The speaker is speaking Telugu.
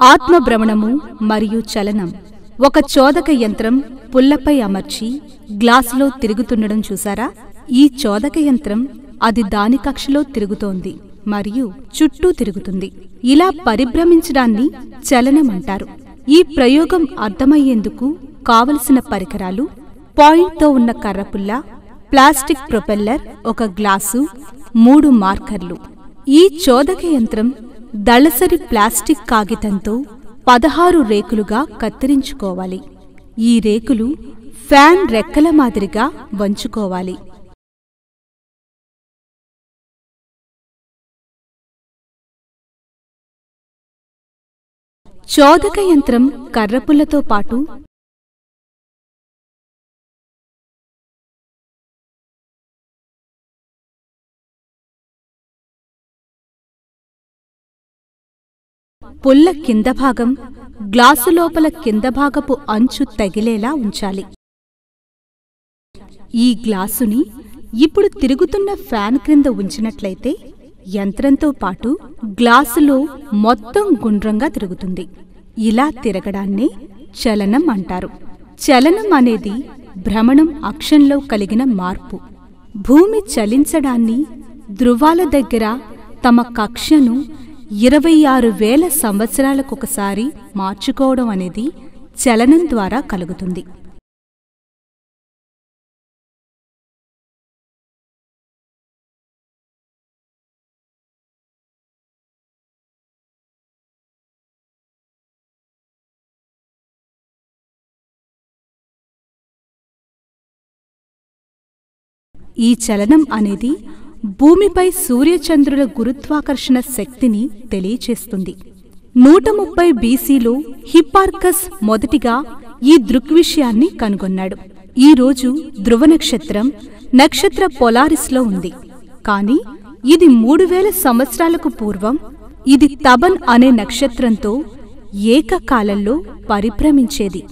ఆత్మభ్రమణము మరియు చలనం. ఒక చోదక యంత్రం పుల్లపై అమర్చి గ్లాసులో తిరుగుతుండడం చూసారా? ఈ చోదక యంత్రం అది దాని కక్షలో తిరుగుతోంది మరియు చుట్టూ తిరుగుతుంది. ఇలా పరిభ్రమించడాన్ని చలనం అంటారు. ఈ ప్రయోగం అర్థమయ్యేందుకు కావలసిన పరికరాలు పాయింట్తో ఉన్న కర్రపుల్ల ప్లాస్టిక్ ప్రొపెల్లర్ ఒక గ్లాసు మూడు మార్కర్లు. ఈ చోదక యంత్రం దళసరి ప్లాస్టిక్ కాగితంతో పదహారు రేకులుగా కత్తిరించుకోవాలి. ఈ రేకులు ఫ్యాన్ రెక్కల మాదిరిగా వంచుకోవాలి. చోదక యంత్రం కర్రపుల్లతో పాటు పుల్ల కింద భాగం గ్లాసు లోపల కింద భాగపు అంచు తగిలేలా ఉంచాలి. ఈ గ్లాసుని ఇప్పుడు తిరుగుతున్న ఫ్యాన్ క్రింద ఉంచినట్లయితే యంత్రంతో పాటు గ్లాసులో మొత్తం గుండ్రంగా తిరుగుతుంది. ఇలా తిరగడాన్నే చలనం అంటారు. చలనం అనేది భ్రమణం అక్షంలో కలిగిన మార్పు. భూమి చలించడాన్ని ధృవాల దగ్గర తమ కక్షను ఇరవై ఆరు వేల సంవత్సరాలకొకసారి మార్చుకోవడం అనేది చలనం ద్వారా కలుగుతుంది. ఈ చలనం అనేది భూమిపై సూర్యచంద్రుల గురుత్వాకర్షణ శక్తిని తెలియచేస్తుంది. నూట ముప్పై బీసీలో హిప్పార్కస్ మొదటిగా ఈ దృగ్విషయాన్ని కనుగొన్నాడు. ఈ రోజు ధ్రువ నక్షత్రం నక్షత్ర పొలారిస్లో ఉంది. కాని ఇది మూడు వేల సంవత్సరాలకు పూర్వం ఇది తబన్ అనే నక్షత్రంతో ఏకకాలంలో పరిభ్రమించేది.